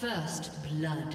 First blood.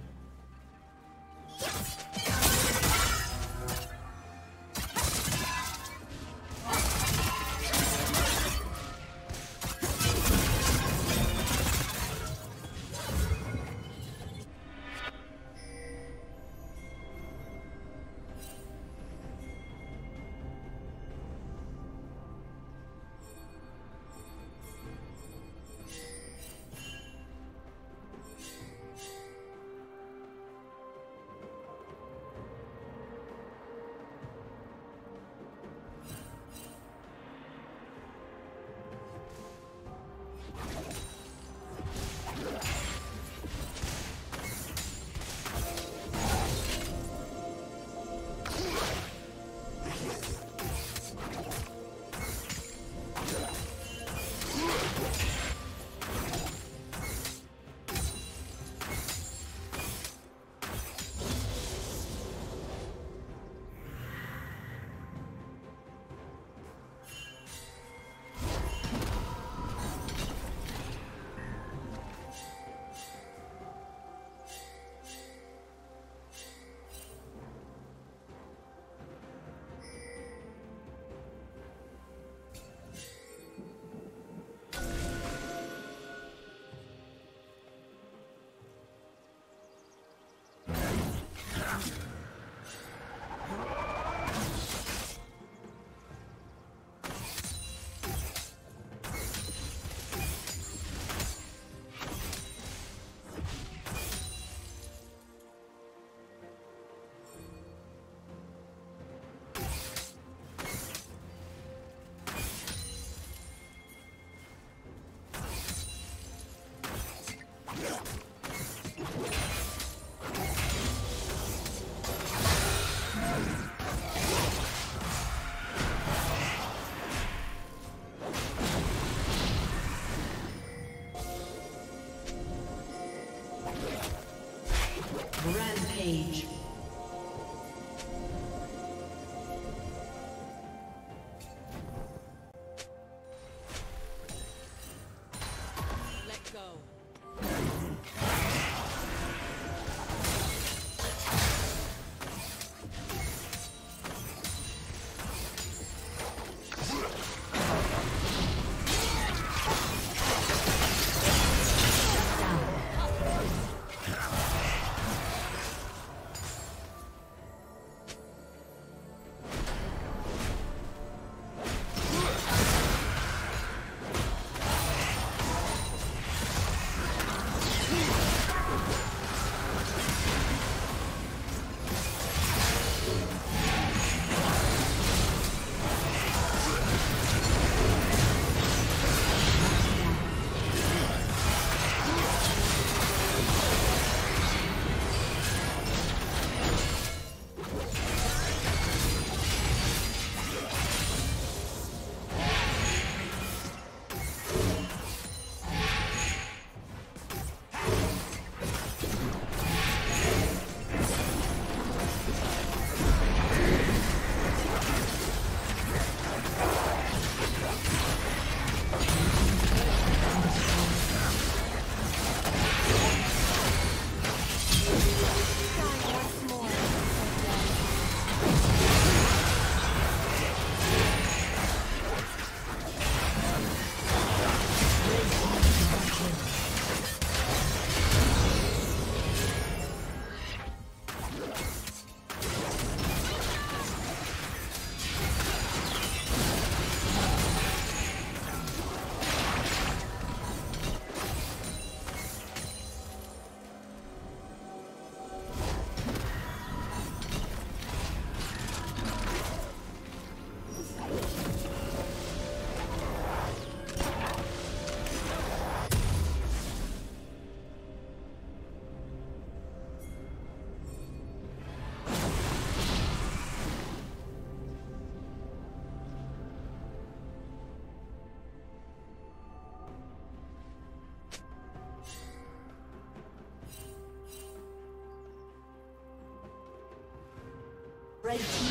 Red team